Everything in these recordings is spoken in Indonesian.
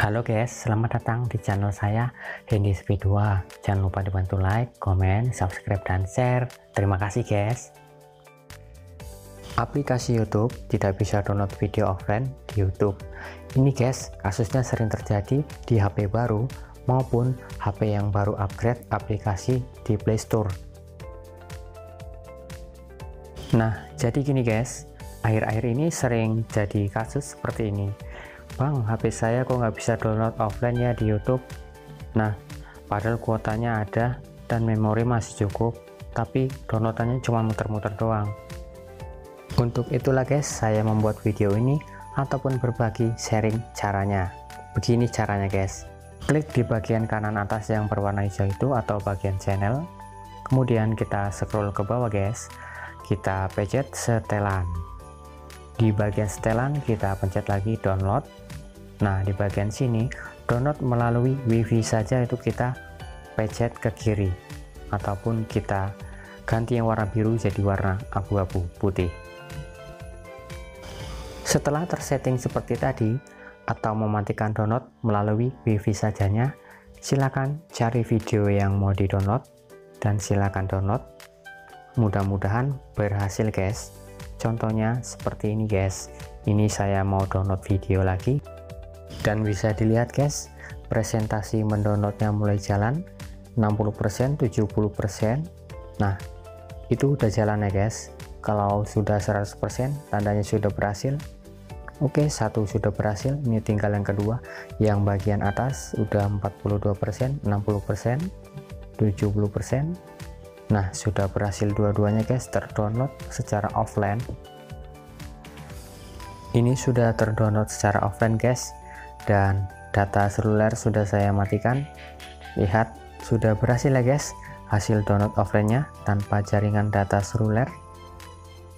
Halo guys, selamat datang di channel saya Hendy SP2. Jangan lupa dibantu like, komen, subscribe, dan share. Terima kasih guys. Aplikasi YouTube tidak bisa download video offline di YouTube. Ini guys, kasusnya sering terjadi di HP baru maupun HP yang baru upgrade aplikasi di Play Store. Nah, jadi gini guys, akhir-akhir ini sering jadi kasus seperti ini Bang, HP saya kok nggak bisa download offline ya di YouTube? Nah, padahal kuotanya ada dan memori masih cukup, tapi downloadannya cuma muter-muter doang. Untuk itulah guys, saya membuat video ini ataupun berbagi sharing caranya. Begini caranya guys. Klik di bagian kanan atas yang berwarna hijau itu atau bagian channel. Kemudian kita scroll ke bawah guys. Kita pencet setelan. Di bagian setelan kita pencet lagi download Nah, di bagian sini, download melalui WiFi saja itu kita pencet ke kiri ataupun kita ganti yang warna biru jadi warna abu-abu putih. Setelah tersetting seperti tadi atau mematikan download melalui WiFi sajanya, silakan cari video yang mau di-download dan silakan download. Mudah-mudahan berhasil guys. Contohnya seperti ini guys. Ini saya mau download video lagi. Dan bisa dilihat guys presentasi mendownloadnya mulai jalan. 60% 70% nah itu udah jalan ya guys. Kalau sudah 100% tandanya sudah berhasil. Oke satu sudah berhasil. Ini tinggal yang kedua. Yang bagian atas udah 42% 60% 70% nah sudah berhasil dua-duanya guys terdownload secara offline. Ini sudah terdownload secara offline guys dan data seluler sudah saya matikan. Lihat sudah berhasil ya guys hasil download offline-nya tanpa jaringan data seluler.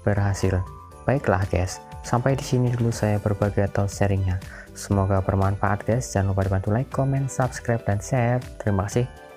Berhasil. Baiklah guys sampai di sini dulu saya berbagi atau sharingnya. Semoga bermanfaat guys. Jangan lupa dibantu like comment subscribe dan share. Terima kasih